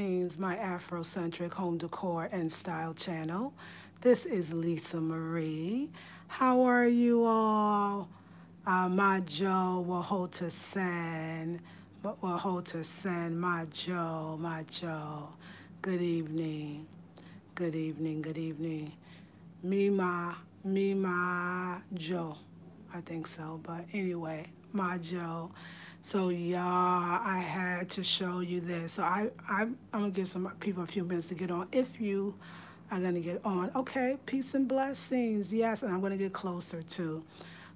my Afrocentric home decor and style channel. This is Lisa Marie. How are you all? Uh, my Joe Wahota San, Wahota San, my Joe, my Joe. Good evening, good evening, good evening. Me, my, me, my Joe. I think so, but anyway, my Joe. So y'all, I had to show you this. So I, I, I'm gonna give some people a few minutes to get on. If you are gonna get on, okay, peace and blessings. Yes, and I'm gonna get closer too.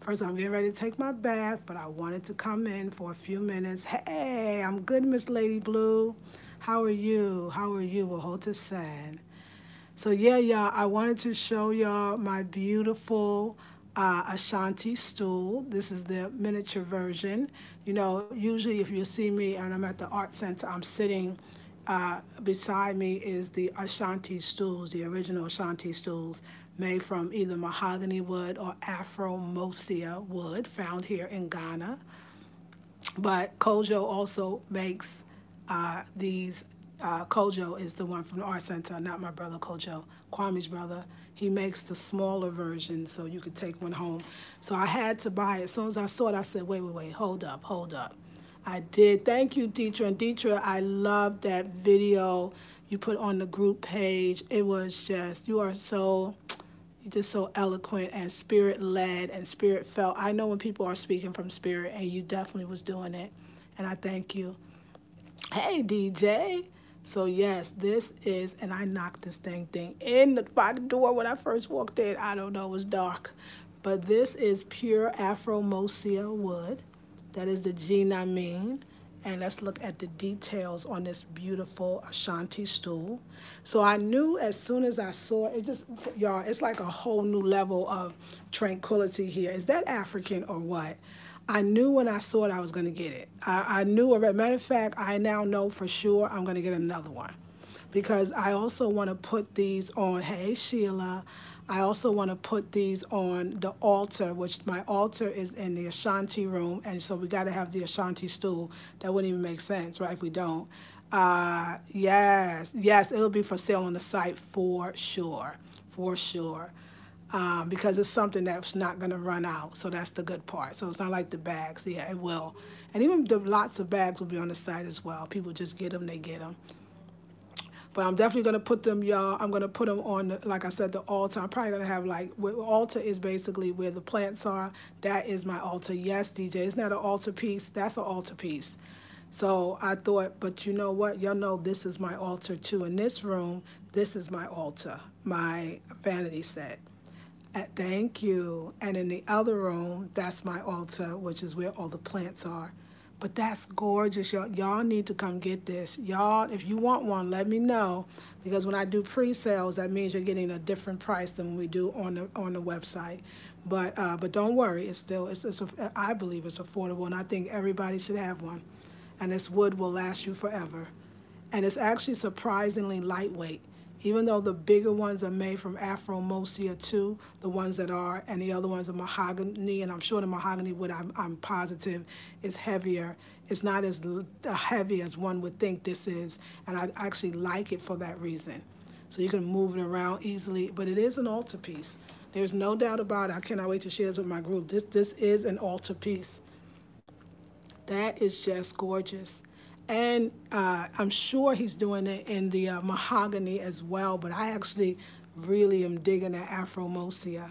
First, I'm getting ready to take my bath, but I wanted to come in for a few minutes. Hey, I'm good, Miss Lady Blue. How are you? How are you? Wahota San. So yeah, y'all, I wanted to show y'all my beautiful uh, Ashanti stool. This is the miniature version. You know, usually if you see me and I'm at the art center, I'm sitting uh, beside me is the Ashanti stools, the original Ashanti stools made from either mahogany wood or Afromosia wood found here in Ghana. But Kojo also makes uh, these, uh, Kojo is the one from the art center, not my brother Kojo, Kwame's brother he makes the smaller version so you could take one home. So I had to buy it. As soon as I saw it, I said, wait, wait, wait, hold up, hold up. I did. Thank you, Deetra. And Deetra, I love that video you put on the group page. It was just, you are so, you're just so eloquent and spirit-led and spirit-felt. I know when people are speaking from spirit, and you definitely was doing it. And I thank you. Hey, DJ. So yes, this is, and I knocked this thing thing in the, by the door when I first walked in. I don't know, it was dark. But this is pure Afromosia wood. That is the Gye Nyame. And let's look at the details on this beautiful Ashanti stool. So I knew as soon as I saw it, it just, y'all, it's like a whole new level of tranquility here. Is that African or what? I knew when I saw it I was going to get it. I, I knew, as a matter of fact, I now know for sure I'm going to get another one because I also want to put these on, hey Sheila, I also want to put these on the altar, which my altar is in the Ashanti room, and so we got to have the Ashanti stool. That wouldn't even make sense, right, if we don't. Uh, yes, yes, it'll be for sale on the site for sure, for sure um, because it's something that's not going to run out. So that's the good part. So it's not like the bags. Yeah, it will. And even the lots of bags will be on the site as well. People just get them, they get them. But I'm definitely going to put them, y'all. I'm going to put them on, like I said, the altar. I'm probably going to have like, where, altar is basically where the plants are. That is my altar. Yes, DJ. It's not an altar piece. That's an altar piece. So I thought, but you know what? Y'all know this is my altar too. In this room, this is my altar, my vanity set. Thank you. And in the other room, that's my altar, which is where all the plants are. But that's gorgeous. Y'all need to come get this. Y'all, if you want one, let me know. Because when I do pre-sales, that means you're getting a different price than we do on the on the website. But uh, but don't worry, it's still it's, it's a, I believe it's affordable, and I think everybody should have one. And this wood will last you forever. And it's actually surprisingly lightweight even though the bigger ones are made from Afromosia too, the ones that are, and the other ones are mahogany, and I'm sure the mahogany wood, I'm, I'm positive, is heavier. It's not as uh, heavy as one would think this is, and I actually like it for that reason. So you can move it around easily, but it is an altarpiece. There's no doubt about it. I cannot wait to share this with my group. This, this is an altarpiece. That is just gorgeous. And uh, I'm sure he's doing it in the uh, mahogany as well, but I actually really am digging that Afromosia.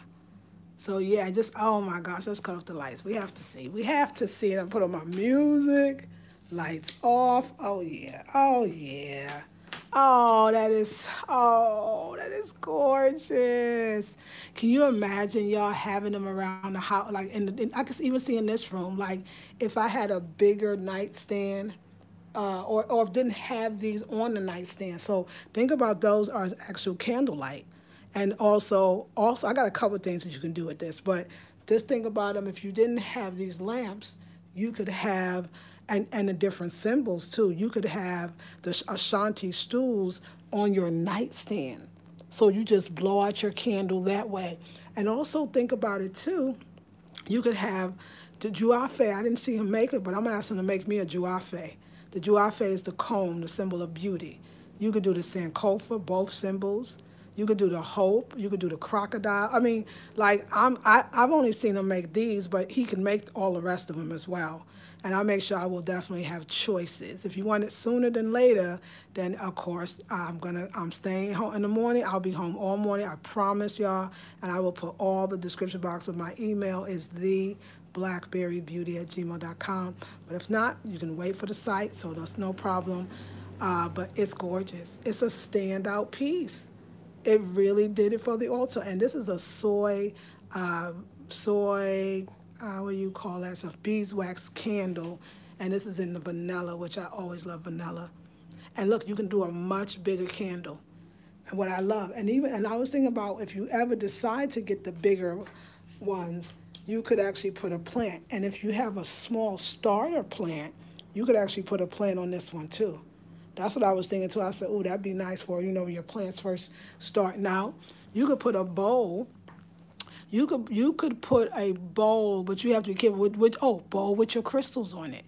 So yeah, just, oh my gosh, let's cut off the lights. We have to see. We have to see it. I put on my music, lights off. Oh yeah, oh yeah. Oh, that is, oh, that is gorgeous. Can you imagine y'all having them around the house? Like, in, the, in, I could even see in this room, like if I had a bigger nightstand, uh, or, or didn't have these on the nightstand. So think about those as actual candlelight. And also, also I got a couple things that you can do with this, but this thing about them, if you didn't have these lamps, you could have, and, and the different symbols too, you could have the Ashanti stools on your nightstand. So you just blow out your candle that way. And also think about it too, you could have the Duafe. I didn't see him make it, but I'm asking him to make me a Duafe. The Duafe is the comb, the symbol of beauty. You could do the Sankofa, both symbols. You could do the hope. You could do the crocodile. I mean, like I'm, I, I've only seen him make these, but he can make all the rest of them as well. And I'll make sure I will definitely have choices. If you want it sooner than later, then of course I'm gonna, I'm staying home in the morning. I'll be home all morning. I promise y'all. And I will put all the description box of my email is the blackberrybeauty at gmail.com. But if not, you can wait for the site, so that's no problem. Uh, but it's gorgeous. It's a standout piece. It really did it for the altar. And this is a soy, uh, soy, uh, what do you call that? A beeswax candle. And this is in the vanilla, which I always love vanilla. And look, you can do a much bigger candle. And what I love, and even, and I was thinking about if you ever decide to get the bigger ones, you could actually put a plant. And if you have a small starter plant, you could actually put a plant on this one too. That's what I was thinking too. I said, oh, that'd be nice for, you know, your plants first starting out. You could put a bowl. You could you could put a bowl, but you have to be careful with, with oh, bowl with your crystals on it.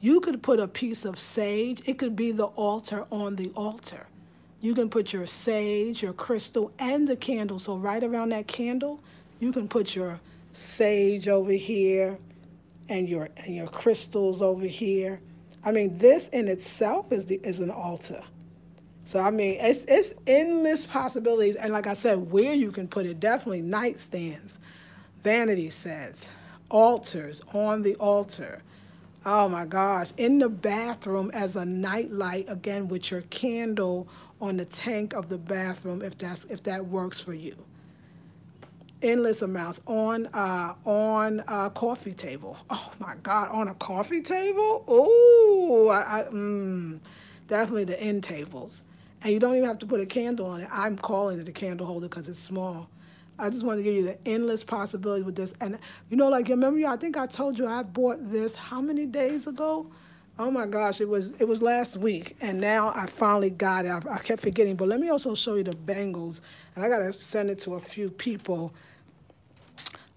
You could put a piece of sage. It could be the altar on the altar. You can put your sage, your crystal, and the candle. So right around that candle, you can put your sage over here and your and your crystals over here. I mean, this in itself is the is an altar. So I mean, it's it's endless possibilities. And like I said, where you can put it, definitely nightstands, vanity sets, altars on the altar. Oh my gosh, in the bathroom as a nightlight again with your candle on the tank of the bathroom if that's if that works for you endless amounts on uh, on a coffee table. Oh my God, on a coffee table? Oh, I, I, mm, definitely the end tables. And you don't even have to put a candle on it. I'm calling it a candle holder because it's small. I just wanted to give you the endless possibility with this. And you know, like remember, I think I told you I bought this how many days ago? Oh my gosh, it was it was last week, and now I finally got it. I, I kept forgetting, but let me also show you the bangles, and I gotta send it to a few people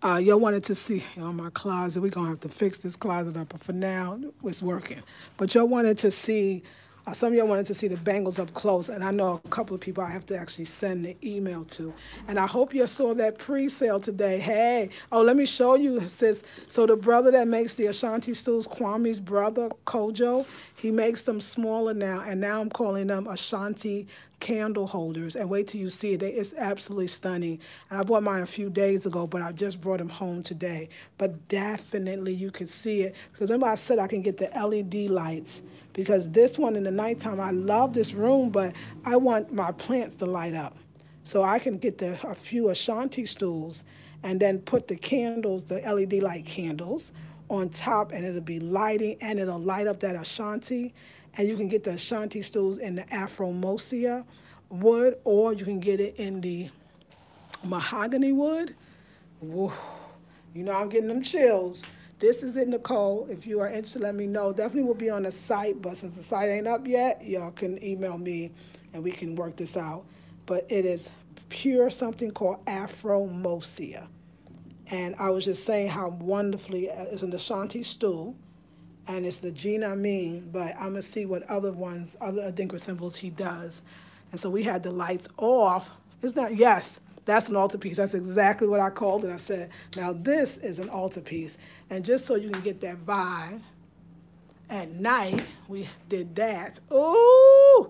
uh, y'all wanted to see you know, my closet. We're going to have to fix this closet up, but for now, it's working. But y'all wanted to see, uh, some of y'all wanted to see the bangles up close, and I know a couple of people I have to actually send the email to. And I hope you saw that pre-sale today. Hey, oh, let me show you, sis. So the brother that makes the Ashanti stools, Kwame's brother, Kojo, he makes them smaller now, and now I'm calling them Ashanti candle holders and wait till you see it. It's absolutely stunning. And I bought mine a few days ago, but I just brought them home today. But definitely you can see it. Because remember I said I can get the LED lights because this one in the nighttime, I love this room, but I want my plants to light up. So I can get the, a few Ashanti stools and then put the candles, the LED light candles, on top and it'll be lighting and it'll light up that Ashanti and you can get the Ashanti stools in the Afromosia wood, or you can get it in the mahogany wood. Whoa. You know, I'm getting them chills. This is it, Nicole. If you are interested, let me know. Definitely will be on the site, but since the site ain't up yet, y'all can email me and we can work this out. But it is pure something called Afromosia. And I was just saying how wonderfully uh, it's an Ashanti stool and it's the Gye Nyame, but I'm gonna see what other ones, other Adinkra symbols he does. And so we had the lights off. It's not, yes, that's an altarpiece. That's exactly what I called it. I said, now this is an altarpiece. And just so you can get that vibe, at night, we did that. Ooh,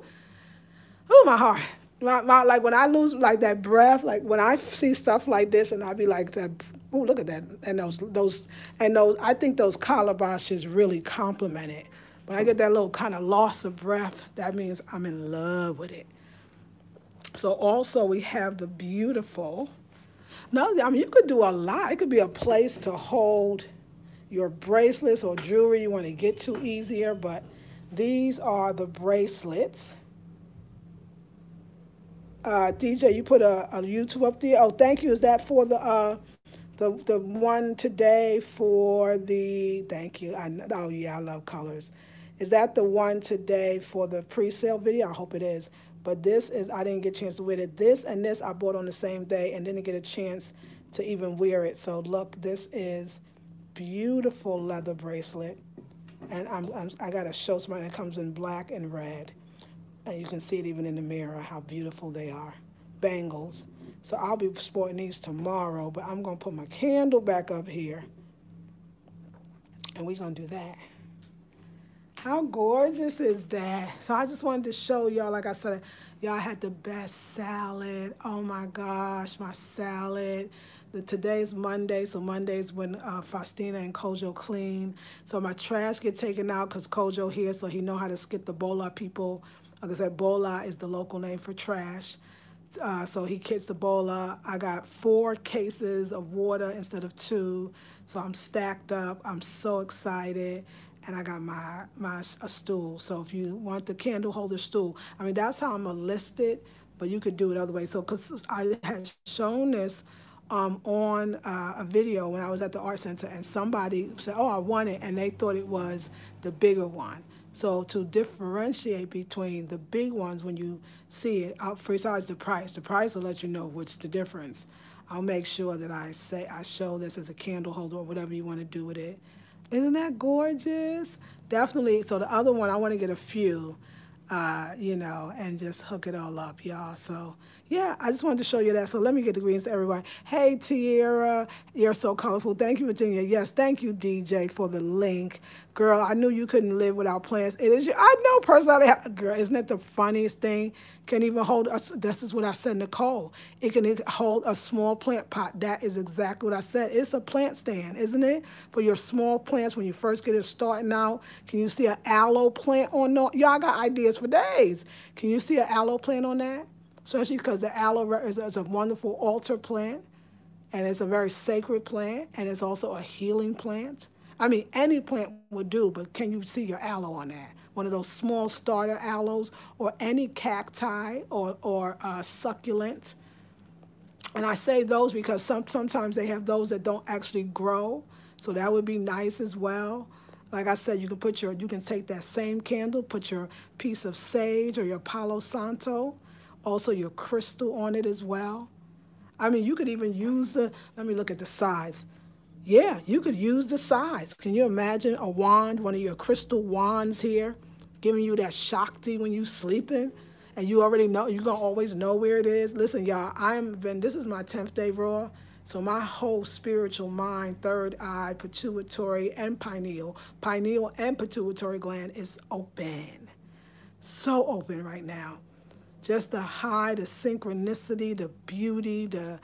ooh, my heart. My, my, like when I lose like that breath, like when I see stuff like this and I be like that Oh, look at that. And those, those, and those, I think those calabashes really complement it. When I get that little kind of loss of breath, that means I'm in love with it. So also we have the beautiful, no, I mean, you could do a lot. It could be a place to hold your bracelets or jewelry you want to get to easier, but these are the bracelets. Uh, DJ, you put a, a YouTube up there. Oh, thank you. Is that for the uh, the the one today for the thank you. I oh yeah, I love colors. Is that the one today for the pre-sale video? I hope it is. But this is I didn't get a chance to wear it. This and this I bought on the same day and didn't get a chance to even wear it. So look, this is beautiful leather bracelet. And I'm, I'm I gotta show somebody that comes in black and red. And you can see it even in the mirror how beautiful they are. Bangles. So I'll be sporting these tomorrow, but I'm going to put my candle back up here. And we're going to do that. How gorgeous is that? So I just wanted to show y'all, like I said, y'all had the best salad. Oh my gosh, my salad. The, today's Monday, so Monday's when uh, Faustina and Kojo clean. So my trash get taken out because Kojo here, so he know how to skip the Bola people. Like I said, Bola is the local name for trash. Uh, so he kits the Bola. I got four cases of water instead of two. So I'm stacked up. I'm so excited. And I got my, my a stool. So if you want the candle holder stool, I mean, that's how I'm going to list it, but you could do it other way. So because I had shown this um, on uh, a video when I was at the art center and somebody said, oh, I want it. And they thought it was the bigger one. So to differentiate between the big ones when you see it, uh, besides the price, the price will let you know what's the difference. I'll make sure that I say I show this as a candle holder or whatever you want to do with it. Isn't that gorgeous? Definitely. So the other one, I want to get a few, uh, you know, and just hook it all up, y'all. So yeah, I just wanted to show you that. So let me get the greens to everyone. Hey, Tierra, you're so colorful. Thank you, Virginia. Yes, thank you, DJ, for the link. Girl, I knew you couldn't live without plants. It is, I know personally, girl, isn't that the funniest thing? Can even hold us. This is what I said, Nicole. It can hold a small plant pot. That is exactly what I said. It's a plant stand, isn't it? For your small plants when you first get it starting out. Can you see an aloe plant on? Y'all got ideas for days. Can you see an aloe plant on that? Especially because the aloe is, is a wonderful altar plant, and it's a very sacred plant, and it's also a healing plant. I mean, any plant would do, but can you see your aloe on that? One of those small starter aloes, or any cacti or, or uh, succulent. And I say those because some, sometimes they have those that don't actually grow, so that would be nice as well. Like I said, you can put your, you can take that same candle, put your piece of sage or your Palo Santo, also your crystal on it as well. I mean, you could even use the, let me look at the size. Yeah, you could use the size. Can you imagine a wand, one of your crystal wands here, giving you that Shakti when you're sleeping? And you already know, you're going to always know where it is. Listen, y'all, I'm been, this is my 10th day raw. So my whole spiritual mind, third eye, pituitary, and pineal, pineal and pituitary gland is open. So open right now just the high, the synchronicity, the beauty, the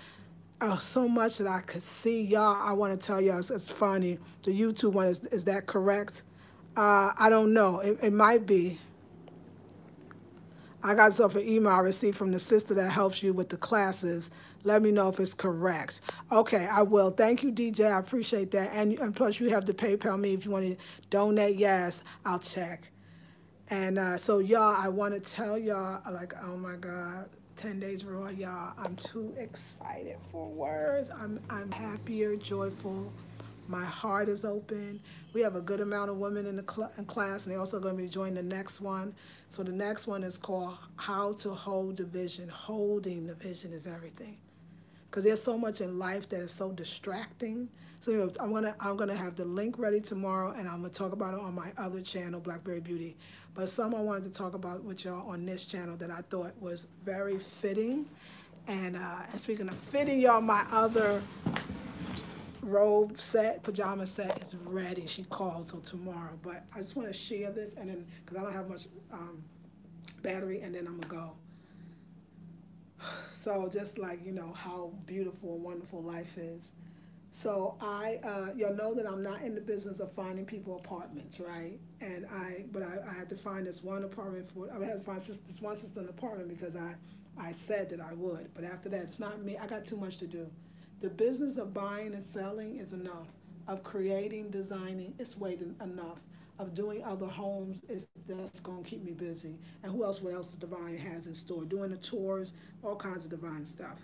oh, so much that I could see. Y'all, I want to tell y'all, it's, it's, funny. The YouTube one, is, is that correct? Uh, I don't know. It, it might be. I got some email I received from the sister that helps you with the classes. Let me know if it's correct. Okay, I will. Thank you, DJ. I appreciate that. And, and plus, you have to PayPal me if you want to donate. Yes, I'll check. And uh, so, y'all, I want to tell y'all, like, oh my God, 10 Days Raw, y'all, I'm too excited for words. I'm, I'm happier, joyful. My heart is open. We have a good amount of women in the cl in class, and they're also going to be joining the next one. So the next one is called How to Hold the Vision. Holding the vision is everything. Because there's so much in life that is so distracting. So I'm gonna I'm gonna have the link ready tomorrow, and I'm gonna talk about it on my other channel, Blackberry Beauty. But some I wanted to talk about with y'all on this channel that I thought was very fitting. And, uh, and speaking of fitting, y'all, my other robe set, pajama set is ready. She called, so tomorrow. But I just want to share this, and then, because I don't have much um, battery, and then I'm to go. So just like, you know, how beautiful and wonderful life is. So I, uh, y'all know that I'm not in the business of finding people apartments, right? And I, but I, I had to find this one apartment for, I had to find this, this one sister an apartment because I, I said that I would. But after that, it's not me. I got too much to do. The business of buying and selling is enough. Of creating, designing, it's way enough. Of doing other homes is that's gonna keep me busy. And who else? What else the divine has in store? Doing the tours, all kinds of divine stuff.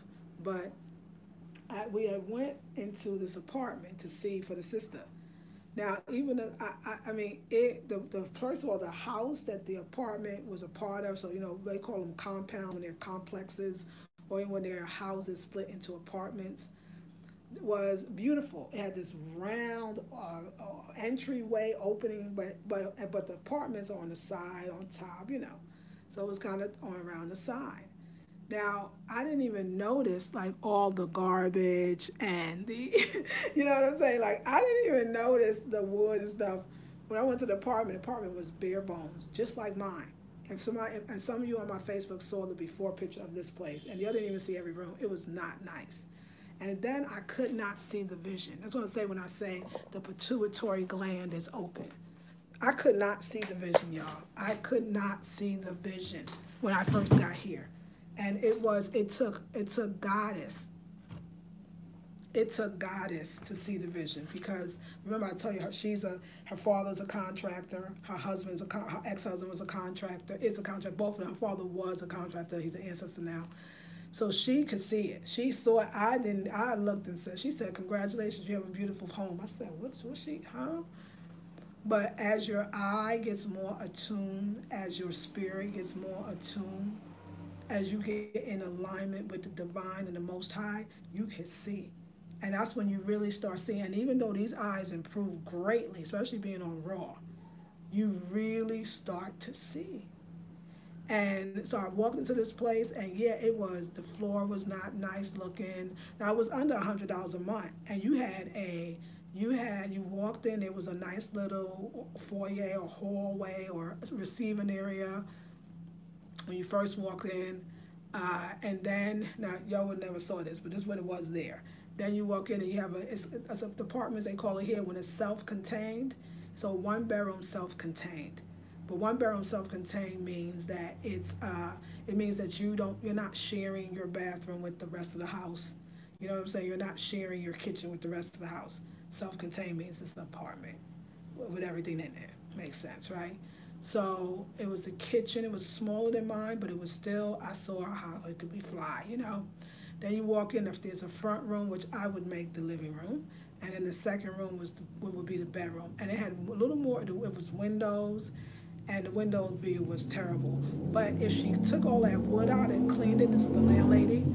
But I, we had went into this apartment to see for the sister. Now, even the, I, I, I mean, it the, the first of all, the house that the apartment was a part of. So you know, they call them compound when they're complexes, or when they're houses split into apartments. Was beautiful. It had this round uh, uh, entryway opening, but but but the apartments are on the side, on top, you know. So it was kind of on around the side. Now, I didn't even notice like all the garbage and the, you know what I'm saying? Like, I didn't even notice the wood and stuff. When I went to the apartment, the apartment was bare bones, just like mine. If somebody, and some of you on my Facebook saw the before picture of this place, and y'all didn't even see every room, it was not nice. And then I could not see the vision. That's what I say when I say the pituitary gland is open. I could not see the vision, y'all. I could not see the vision when I first got here and it was it took it took goddess it took goddess to see the vision. Because remember I tell you her she's a her father's a contractor her husband's a her ex-husband was a contractor it's a contractor both of them her father was a contractor he's an ancestor now. So she could see it. She saw it. I didn't I looked and said she said congratulations you have a beautiful home. I said what's what she huh? But as your eye gets more attuned as your spirit gets more attuned as you get in alignment with the divine and the most high, you can see. And that's when you really start seeing, even though these eyes improve greatly, especially being on raw, you really start to see. And so I walked into this place, and yeah, it was, the floor was not nice looking. Now, was under a $100 a month, and you had a, you had, you walked in, it was a nice little foyer or hallway or receiving area when you first walk in. Uh, and then, now y'all would never saw this, but this is what it was there. Then you walk in and you have a, it's, it's a apartment, they call it here, when it's self-contained. So one bedroom self-contained. But one bedroom self-contained means that it's, uh, it means that you don't, you're not sharing your bathroom with the rest of the house. You know what I'm saying? You're not sharing your kitchen with the rest of the house. Self-contained means it's an apartment with everything in it. Makes sense, right? So it was the kitchen. It was smaller than mine, but it was still, I saw how it could be fly, you know. Then you walk in, if there's a front room, which I would make the living room, and then the second room was the, what would be the bedroom. And it had a little more, it was windows, and the window view was terrible. But if she took all that wood out and cleaned it, this is the landlady,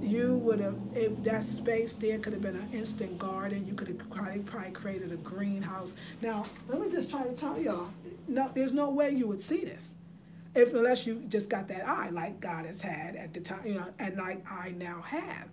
you would have, if that space there could have been an instant garden, you could have probably, probably created a greenhouse. Now, let me just try to tell y'all, no, there's no way you would see this. If unless you just got that eye like God has had at the time, you know, and like I now have.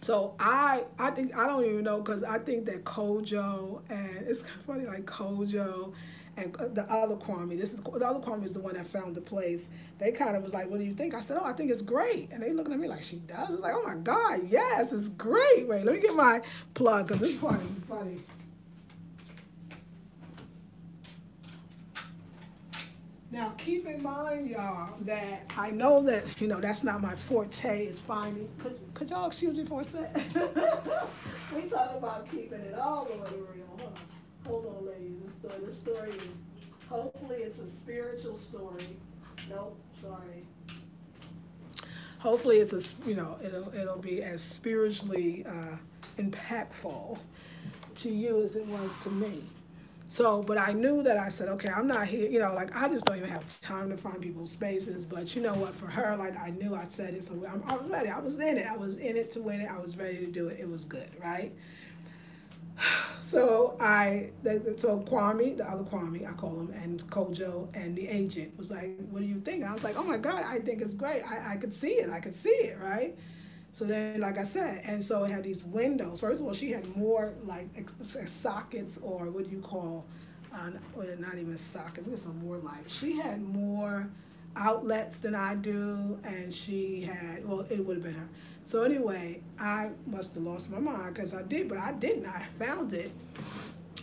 So I I think I don't even know because I think that Kojo and it's kind of funny like Kojo and uh, the other Kwame, this is the other Kwame is the one that found the place. They kind of was like, "What do you think?" I said, "Oh, I think it's great." And they looking at me like, "She does." It's like, "Oh my God, yes, it's great." Wait, let me get my plug because this is funny. Now, keep in mind, y'all, that I know that, you know, that's not my forte is finding. Could, could y'all excuse me for a sec? we talk about keeping it all the way real. Hold on, Hold on ladies. The story, story is, hopefully it's a spiritual story. Nope, sorry. Hopefully it's a, you know, it'll, it'll be as spiritually uh, impactful to you as it was to me. So, but I knew that I said, okay, I'm not here, you know, like I just don't even have time to find people's spaces. But you know what, for her, like I knew I said it, so I'm, I was ready. I was in it. I was in it to win it. I was ready to do it. It was good, right? So I, so Kwame, the other Kwame, I call him, and Kojo and the agent was like, what do you think? I was like, oh my God, I think it's great. I, I could see it. I could see it, right? So then, like I said, and so it had these windows. First of all, she had more like sockets or what do you call, uh, not even sockets, get some more like, She had more outlets than I do, and she had, well, it would have been her. So anyway, I must have lost my mind because I did, but I didn't. I found it.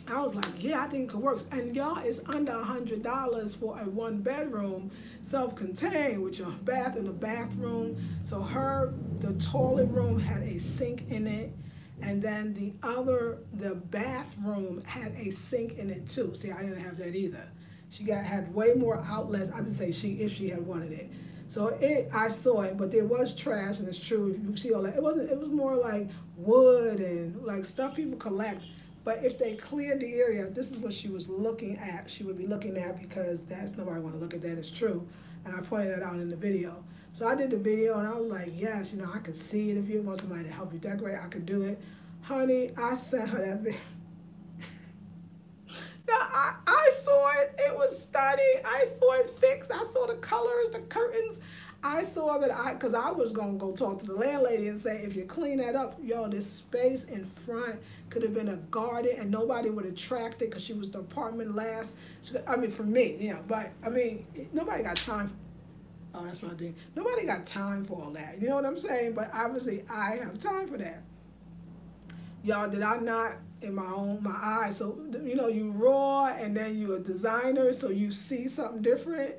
I was like, yeah, I think it works. And y'all, it's under a $100 for a one bedroom, self-contained with your bath and a bathroom. So her, the toilet room had a sink in it. And then the other, the bathroom had a sink in it too. See, I didn't have that either. She got had way more outlets. I didn't say she if she had wanted it. So it, I saw it, but there was trash, and it's true. You see all that, it wasn't. It was more like wood and like stuff people collect. But if they cleared the area, this is what she was looking at. She would be looking at because that's nobody want to look at that. It's true, and I pointed that out in the video. So I did the video, and I was like, yes, you know, I could see it. If you want somebody to help you decorate, I could do it. Honey, I sent her that video. now I, I saw it. It was stunning. I saw it fixed. I saw the colors, the curtains. I saw that I, because I was going to go talk to the landlady and say, if you clean that up, yo, this space in front could have been a garden and nobody would attract it because she was the apartment last. I mean, for me, you know, but I mean, nobody got time. For, oh, that's my thing. Nobody got time for all that. You know what I'm saying? But obviously, I have time for that. Y'all, did I not in my own my eyes? So you know, you raw and then you're a designer, so you see something different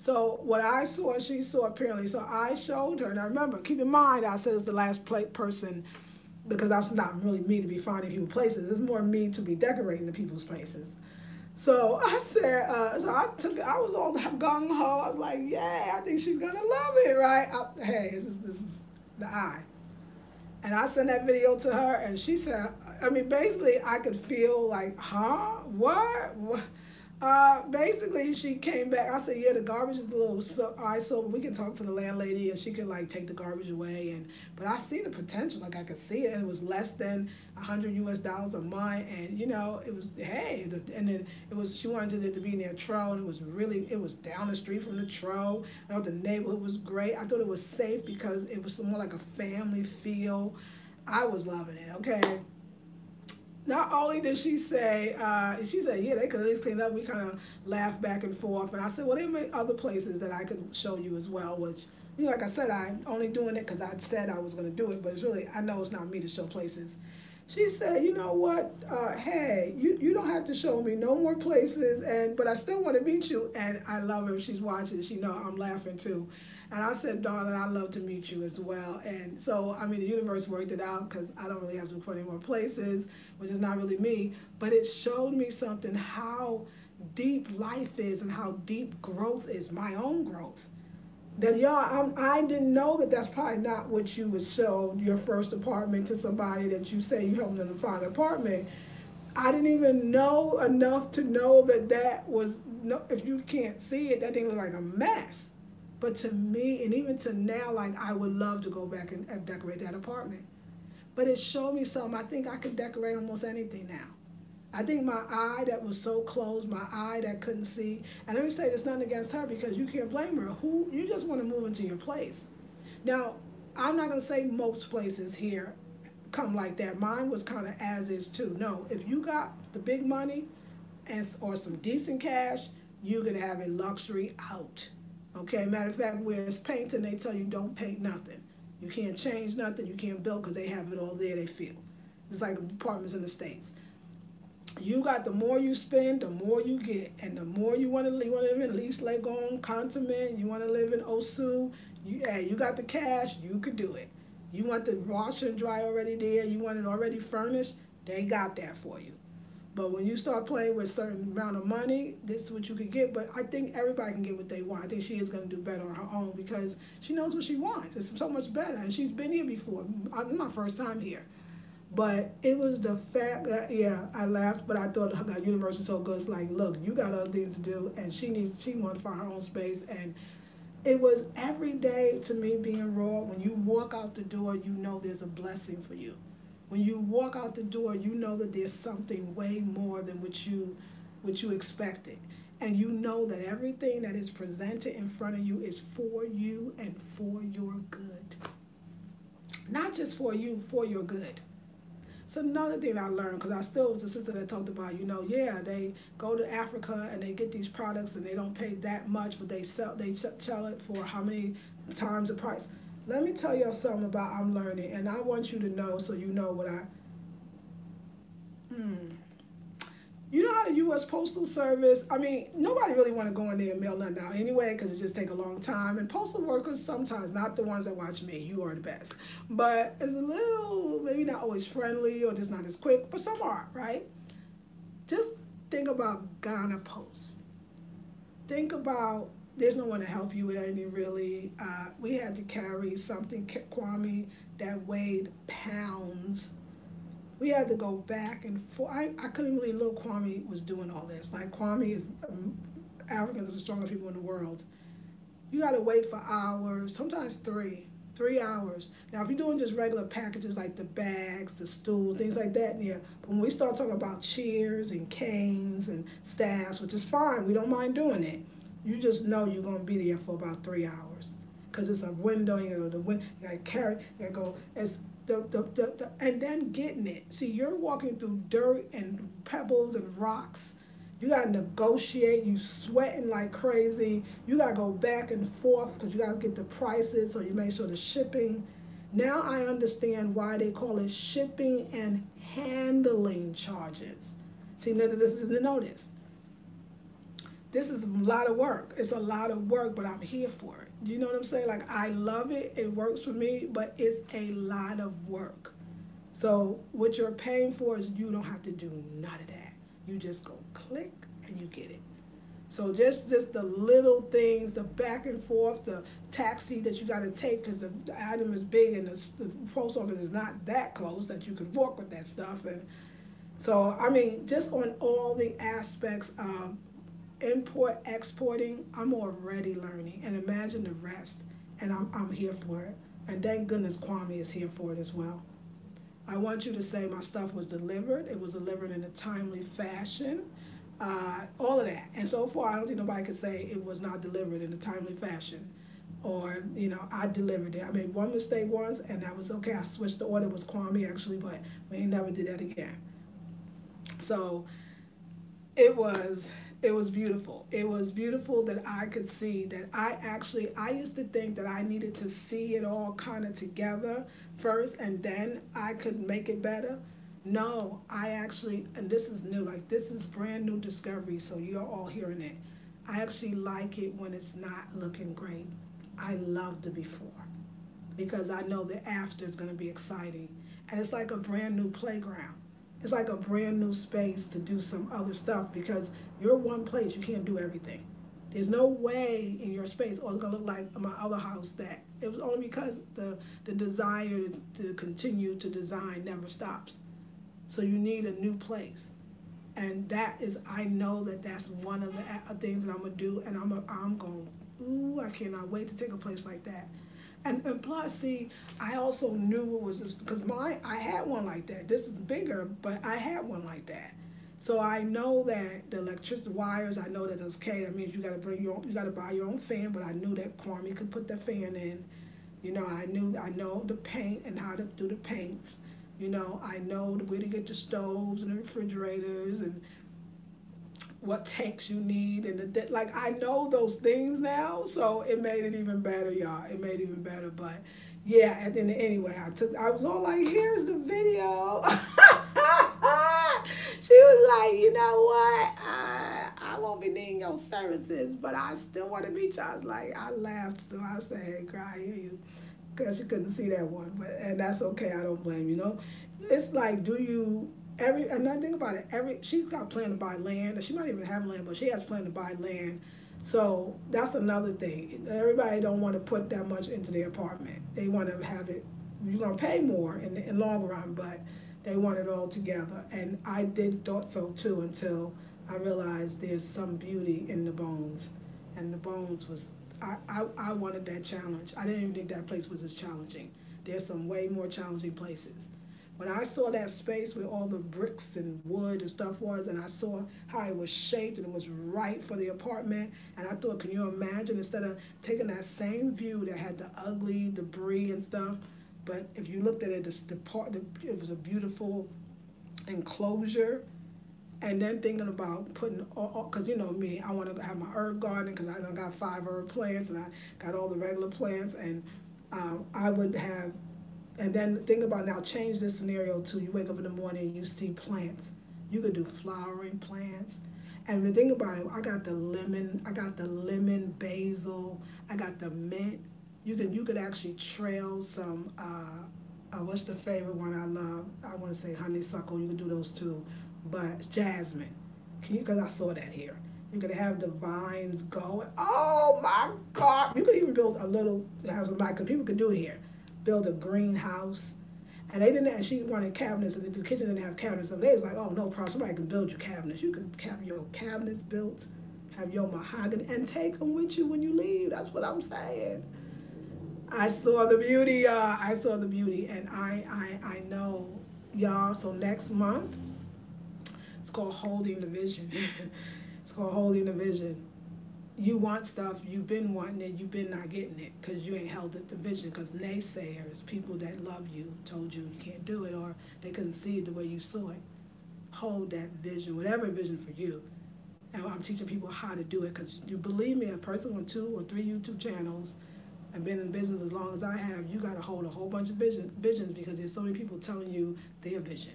so what I saw, she saw apparently. So I showed her. Now remember, keep in mind, I said it's the last plate person because that's not really me to be finding people places. It's more me to be decorating the people's places. So I said, uh, so I took, I was all gung ho. I was like, yeah, I think she's gonna love it, right? I, hey, this is, this is the eye. And I sent that video to her, and she said, I mean, basically, I could feel like, huh, what? what? Uh, basically, she came back. I said, "Yeah, the garbage is a little so. I so we can talk to the landlady, and she can like take the garbage away. And but I see the potential. Like I could see it, and it was less than a hundred U.S. dollars a month. And you know, it was hey, the, and then it was she wanted it to be near Tro, and it was really it was down the street from the Tro. I thought the neighborhood was great. I thought it was safe because it was more like a family feel. I was loving it. Okay not only did she say, uh, she said, yeah, they could at least clean up. We kind of laughed back and forth. And I said, well, there may other places that I could show you as well, which, you know, like I said, I'm only doing it because I said I was going to do it, but it's really, I know it's not me to show places. She said, you know what, uh, hey, you, you don't have to show me no more places, and but I still want to meet you. And I love her. If she's watching, she know I'm laughing too. And I said, darling, I'd love to meet you as well. And so, I mean, the universe worked it out because I don't really have to look for any more places which is not really me, but it showed me something how deep life is and how deep growth is, my own growth. That y'all, I didn't know that that's probably not what you would sell your first apartment to somebody that you say you helped them find an apartment. I didn't even know enough to know that that was, no, if you can't see it, that thing looked like a mess. But to me, and even to now, like I would love to go back and, and decorate that apartment but it showed me something. I think I could decorate almost anything now. I think my eye that was so closed, my eye that couldn't see, and let me say there's nothing against her because you can't blame her. Who you just want to move into your place. Now, I'm not gonna say most places here come like that. Mine was kind of as is too. No, if you got the big money and or some decent cash, you can have a luxury out. Okay, matter of fact, where it's painting, they tell you don't paint nothing. You can't change nothing. You can't build because they have it all there. They feel. It's like apartments in the States. You got the more you spend, the more you get. And the more you want to live, want to live in East Legon, Cantonment, you want to live in Osu, you, hey, you got the cash, you could do it. You want the washer and dry already there, you want it already furnished, they got that for you. But when you start playing with certain amount of money, this is what you can get. But I think everybody can get what they want. I think she is going to do better on her own because she knows what she wants. It's so much better. And she's been here before. It's my first time here. But it was the fact that, yeah, I laughed, but I thought God, universe is so good. It's like, look, you got other things to do. And she needs, she wanted to find her own space. And it was every day to me being raw. When you walk out the door, you know there's a blessing for you. When you walk out the door, you know that there's something way more than what you what you expected. And you know that everything that is presented in front of you is for you and for your good. Not just for you, for your good. So another thing I learned, because I still was a sister that talked about, you know, yeah, they go to Africa and they get these products and they don't pay that much, but they sell they sell it for how many times the price. Let me tell y'all something about I'm learning, and I want you to know so you know what I. Hmm. You know how the U.S. Postal Service, I mean, nobody really want to go in there and mail nothing out anyway because it just take a long time. And postal workers sometimes, not the ones that watch me, you are the best. But it's a little, maybe not always friendly or just not as quick, but some are, right? Just think about Ghana Post. Think about there's no one to help you with anything really. Uh, we had to carry something, Kwame, that weighed pounds. We had to go back and forth. I, I couldn't believe little Kwame was doing all this. Like Kwame is, um, Africans are the strongest people in the world. You got to wait for hours, sometimes three, Three hours. Now, if you're doing just regular packages like the bags, the stools, things like that, yeah. But when we start talking about chairs and canes and staffs, which is fine, we don't mind doing it. You just know you're gonna be there for about three hours because it's a window. You know, the wind. You gotta carry. You gotta go. It's the, the, the, the and then getting it. See, you're walking through dirt and pebbles and rocks you got to negotiate. You sweating like crazy. You got to go back and forth because you got to get the prices so you make sure the shipping. Now I understand why they call it shipping and handling charges. See, now this is the notice. This is a lot of work. It's a lot of work, but I'm here for it. You know what I'm saying? Like I love it. It works for me, but it's a lot of work. So what you're paying for is you don't have to do none of that. You just go click and you get it. So just just the little things, the back and forth, the taxi that you got to take because the, the, item is big and the, the, post office is not that close that you could walk with that stuff. And so I mean, just on all the aspects of import exporting, I'm already learning. And imagine the rest, and I'm I'm here for it. And thank goodness Kwame is here for it as well. I want you to say my stuff was delivered. It was delivered in a timely fashion. Uh, all of that. And so far, I don't think nobody could say it was not delivered in a timely fashion. Or, you know, I delivered it. I made one mistake once, and that was okay. I switched the order. It was Kwame, actually, but we never did that again. So it was it was beautiful. It was beautiful that I could see that I actually, I used to think that I needed to see it all kind of together first and then I could make it better. No, I actually, and this is new, like this is brand new discovery, so you're all hearing it. I actually like it when it's not looking great. I love the before because I know the after is going to be exciting. And it's like a brand new playground it's like a brand new space to do some other stuff because you're one place, you can't do everything. There's no way in your space, or it's gonna look like my other house that it was only because the the desire to, to continue to design never stops. So you need a new place, and that is I know that that's one of the things that I'm gonna do, and I'm a, I'm going. Ooh, I cannot wait to take a place like that. And, and plus, see, I also knew it was because my I had one like that. This is bigger, but I had one like that. So I know that the electricity wires. I know that it's okay. That means you got to bring your own, you got to buy your own fan. But I knew that Kwame could put the fan in. You know, I knew I know the paint and how to do the paints. You know, I know where to get the stoves and the refrigerators and what tanks you need and the, like I know those things now, so it made it even better, y'all. It made it even better, but yeah. And then anyway, I took. I was all like, "Here's the video." she was like, "You know what? I I won't be needing your services, but I still want to meet you." I was like, I laughed, so I said, "Hey, cry, hear you," because you couldn't see that one, but and that's okay. I don't blame you. Know, it's like, do you every another thing about it, every she's got plan to buy land. She might even have land, but she has plan to buy land. So that's another thing. Everybody don't want to put that much into their apartment. They want to have it. You're gonna pay more in the in long run, but they want it all together. And I did thought so too until I realized there's some beauty in the bones, and the bones was. I, I, I wanted that challenge. I didn't even think that place was as challenging. There's some way more challenging places. When I saw that space where all the bricks and wood and stuff was, and I saw how it was shaped and it was right for the apartment, and I thought, can you imagine instead of taking that same view that had the ugly debris and stuff, but if you looked at it, the, part, it was a beautiful enclosure and then thinking about putting because you know me i want to have my herb garden because i don't got five herb plants and i got all the regular plants and um, i would have and then think about now, change this scenario to you wake up in the morning and you see plants. You could do flowering plants. And the thing about it, I got the lemon, I got the lemon basil, I got the mint. You can you could actually trail some uh, uh, what's the favorite one I love? I want to say honeysuckle. You can do those too, but jasmine. Can you? Because I saw that here. You could have the vines going. Oh my God! You could even build a little house of because people could do it here build a greenhouse. And they didn't, and she wanted cabinets, and the kitchen didn't have cabinets. So they was like, oh, no problem, somebody can build you cabinets. You can have your cabinets built, have your mahogany, and take them with you when you leave. That's what I'm saying. I saw the beauty, y'all. I saw the beauty, and I, I, I know, y'all. So next month, it's called Holding the Vision. it's called Holding the Vision. You want stuff, you've been wanting it, you've been not getting it because you ain't held it the vision. Because naysayers, people that love you, told you you can't do it, or they couldn't see it the way you saw it. Hold that vision, whatever vision for you. And I'm teaching people how to do it because you believe me, a person on two or three YouTube channels and been in business as long as I have, you got to hold a whole bunch of vision, visions because there's so many people telling you their vision.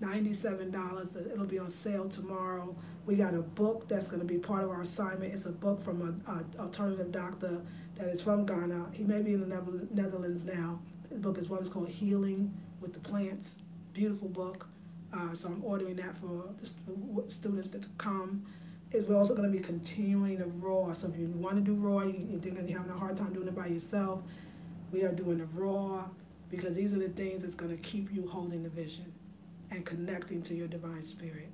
$97, it'll be on sale tomorrow. We got a book that's going to be part of our assignment. It's a book from an alternative doctor that is from Ghana. He may be in the Netherlands now. The book is one is called Healing with the Plants. Beautiful book. Uh, so I'm ordering that for the students to come we're also going to be continuing the raw. So if you want to do raw, you, you think you're having a hard time doing it by yourself, we are doing the raw because these are the things that's going to keep you holding the vision and connecting to your divine spirit.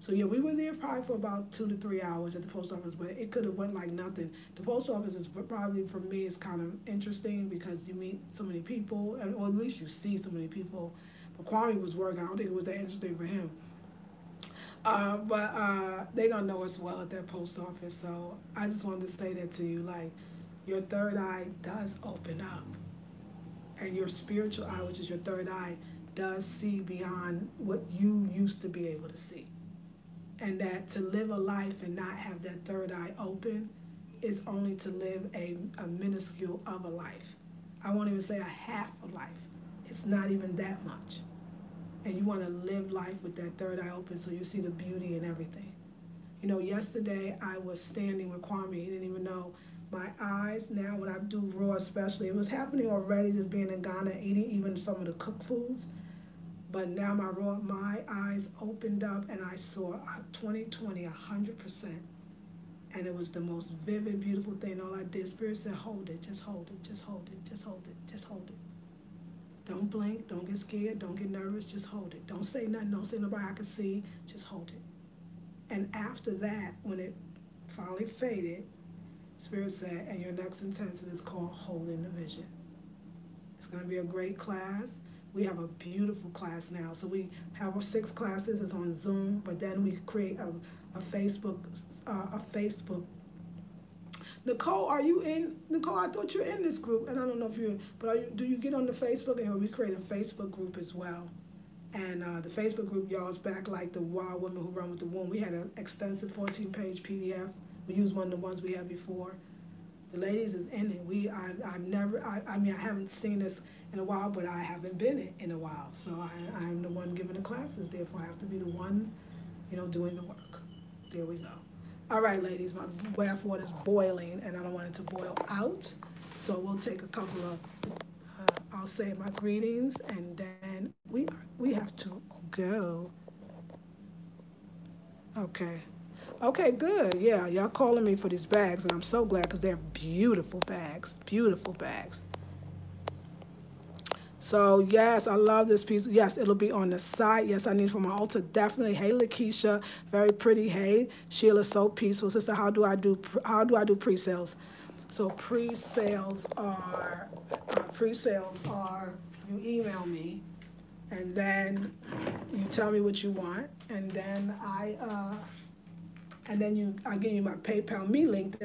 So yeah, we were there probably for about two to three hours at the post office, but it could have went like nothing. The post office is probably for me is kind of interesting because you meet so many people, and or at least you see so many people. But Kwame was working. I don't think it was that interesting for him. Uh, but uh, they gonna know us well at that post office. So I just wanted to say that to you, like your third eye does open up, and your spiritual eye, which is your third eye, does see beyond what you used to be able to see. And that to live a life and not have that third eye open is only to live a, a minuscule of a life. I won't even say a half a life. It's not even that much and you want to live life with that third eye open so you see the beauty in everything. You know, yesterday I was standing with Kwame. He didn't even know my eyes now when I do raw especially. It was happening already just being in Ghana, eating even some of the cooked foods. But now my raw, my eyes opened up and I saw 2020 100%. And it was the most vivid, beautiful thing. All I did, Spirit said, hold it, just hold it, just hold it, just hold it, just hold it. Don't blink. Don't get scared. Don't get nervous. Just hold it. Don't say nothing. Don't say nobody I can see. Just hold it. And after that, when it finally faded, Spirit said, and your next intensity is called Holding the Vision. It's going to be a great class. We have a beautiful class now. So we have our six classes. It's on Zoom, but then we create a, a Facebook uh, a Facebook Nicole, are you in? Nicole, I thought you were in this group, and I don't know if you're, but you, do you get on the Facebook? And we create a Facebook group as well. And uh, the Facebook group, y'all, is back like the Wild Women Who Run with the Womb. We had an extensive 14-page PDF. We used one of the ones we had before. The ladies is in it. We, I, I've never, I, I mean, I haven't seen this in a while, but I haven't been it in a while. So I, I'm the one giving the classes. Therefore, I have to be the one, you know, doing the work. There we go. All right, ladies, my bath water is boiling and I don't want it to boil out. So we'll take a couple of, uh, I'll say my greetings and then we, we have to go. Okay. Okay, good. Yeah, y'all calling me for these bags and I'm so glad because they're beautiful bags, beautiful bags. So yes, I love this piece. Yes, it'll be on the site. Yes, I need for my altar. Definitely. Hey, Lakeisha, very pretty. Hey, Sheila, so peaceful. Sister, how do I do? How do I do pre-sales? So pre-sales are uh, pre-sales are you email me, and then you tell me what you want, and then I uh, and then you I give you my PayPal me link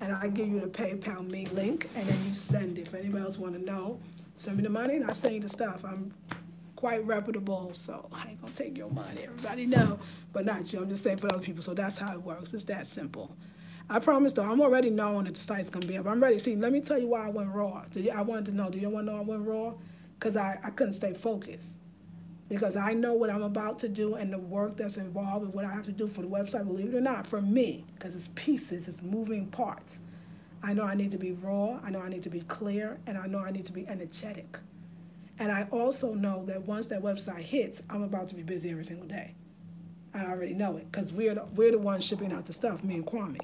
and I give you the PayPal me link, and then you send it. If anybody else want to know, send me the money, and I send you the stuff. I'm quite reputable, so I ain't gonna take your money. Everybody know, but not you. I'm just saying for other people. So that's how it works. It's that simple. I promise though, I'm already knowing that the site's gonna be up. I'm ready. See, let me tell you why I went raw. I wanted to know. Do you want to know I went raw? Because I, I couldn't stay focused because I know what I'm about to do and the work that's involved with what I have to do for the website, believe it or not, for me, because it's pieces, it's moving parts. I know I need to be raw, I know I need to be clear, and I know I need to be energetic. And I also know that once that website hits, I'm about to be busy every single day. I already know it because we're the, we're the ones shipping out the stuff, me and Kwame.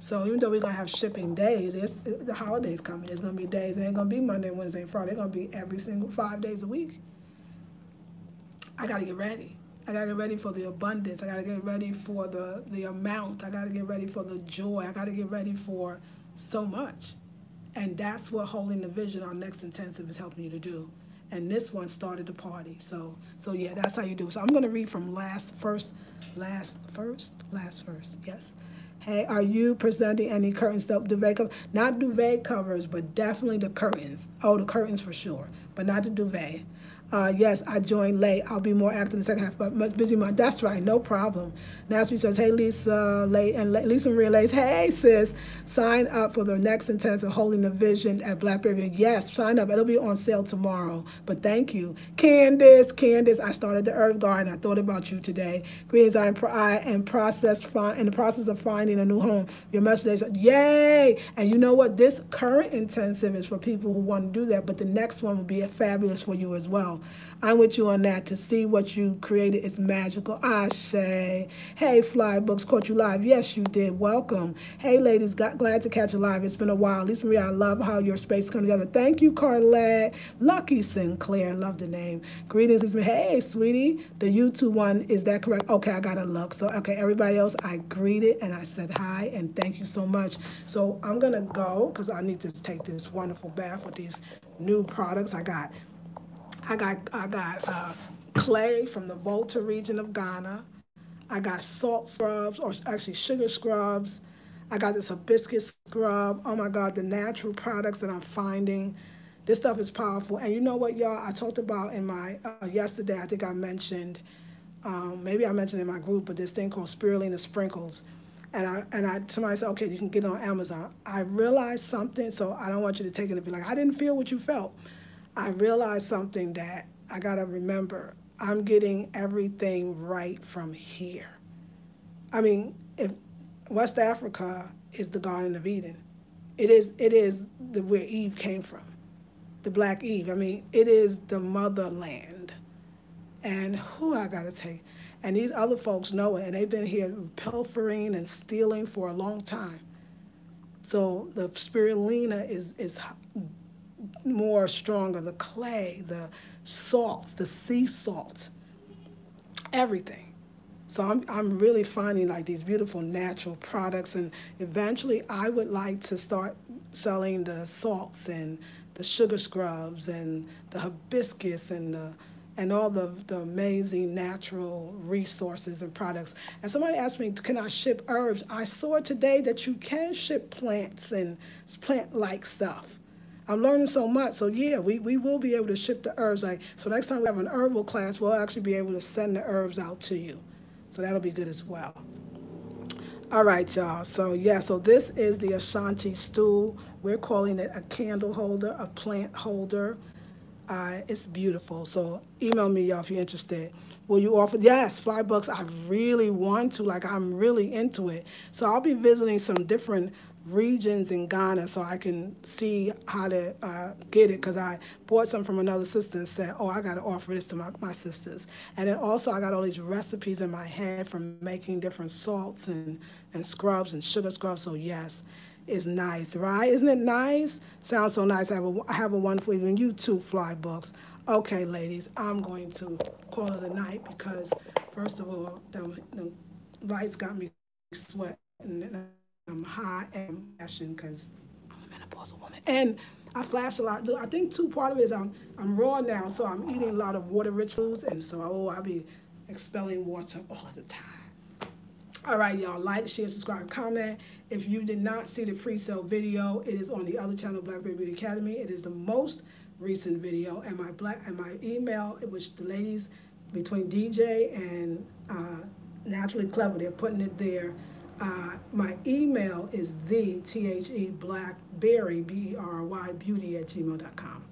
So even though we're gonna have shipping days, it's, the holidays coming. There's gonna be days. It ain't gonna be Monday, Wednesday, and Friday. It's gonna be every single five days a week. I got to get ready. I gotta get ready for the abundance. I gotta get ready for the the amount. I gotta get ready for the joy. I gotta get ready for so much. And that's what holding the vision, our next intensive, is helping you to do. And this one started the party. So so yeah, that's how you do. So I'm gonna read from last first, last first, last first. Yes. Hey, are you presenting any curtains, duvet covers? Not duvet covers, but definitely the curtains. Oh, the curtains for sure, but not the duvet. Uh, yes, I joined late. I'll be more active in the second half, but busy month. That's right, no problem. Naturally says, hey, Lisa, late, and Lisa relays, hey, sis, sign up for the next intensive Holding the Vision at Blackberry. Yes, sign up. It'll be on sale tomorrow, but thank you. Candace, Candace, I started the Herb Garden. I thought about you today. Greetings, I am, I am process, in the process of finding a new home. Your message yay! And you know what? This current intensive is for people who want to do that, but the next one will be a fabulous for you as well. I'm with you on that. To see what you created is magical. I say, hey, Fly Books caught you live. Yes, you did. Welcome. Hey, ladies, got, glad to catch you live. It's been a while. Lisa Marie, I love how your space come together. Thank you, Carlette. Lucky Sinclair, love the name. Greetings, Lisa Marie. Hey, sweetie, the YouTube one, is that correct? Okay, I got to look. So, okay, everybody else, I greeted and I said hi and thank you so much. So I'm going to go because I need to take this wonderful bath with these new products. I got I got I got uh, clay from the Volta region of Ghana. I got salt scrubs, or actually sugar scrubs. I got this hibiscus scrub. Oh my God, the natural products that I'm finding. This stuff is powerful. And you know what, y'all? I talked about in my, uh, yesterday, I think I mentioned, um, maybe I mentioned in my group, but this thing called spirulina sprinkles. And I, and I, somebody said, okay, you can get it on Amazon. I realized something, so I don't want you to take it and be like, I didn't feel what you felt. I realized something that I got to remember. I'm getting everything right from here. I mean, if West Africa is the Garden of Eden, it is it is the where Eve came from, the Black Eve. I mean, it is the motherland, and who I got to take. And these other folks know it, and they've been here pilfering and stealing for a long time. So the spirulina is is more stronger, the clay, the salts, the sea salt, everything. So I'm, I'm really finding like these beautiful natural products and eventually I would like to start selling the salts and the sugar scrubs and the hibiscus and the and all the, the amazing natural resources and products. And somebody asked me, can I ship herbs? I saw today that you can ship plants and plant-like stuff. I'm learning so much. So yeah, we, we will be able to ship the herbs. Like so next time we have an herbal class, we'll actually be able to send the herbs out to you. So that'll be good as well. All right, y'all. So yeah, so this is the Ashanti stool. We're calling it a candle holder, a plant holder. Uh, it's beautiful. So email me, y'all, if you're interested. Will you offer? Yes, fly books. I really want to. Like, I'm really into it. So I'll be visiting some different regions in Ghana so I can see how to uh, get it because I bought some from another sister and said, oh, I got to offer this to my, my sisters. And then also I got all these recipes in my head from making different salts and, and scrubs and sugar scrubs. So yes, it's nice, right? Isn't it nice? Sounds so nice. I have a, I have a wonderful evening. You too, Fly Books. Okay, ladies, I'm going to call it a night because first of all, the, lights got me sweating. I'm high and fashion because I'm a menopausal woman. And I flash a lot. I think two part of it is I'm I'm raw now, so I'm eating a lot of water-rich foods, and so oh, I'll be expelling water all the time. All right, y'all, like, share, subscribe, comment. If you did not see the pre-sale video, it is on the other channel, Blackberry Beauty Academy. It is the most recent video, and my black and my email, which the ladies between DJ and uh, Naturally Clever, they're putting it there. Uh, my email is the T-H-E Blackberry, B-E-R-Y, beauty at gmail.com.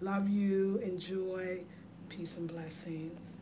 Love you. Enjoy. Peace and blessings.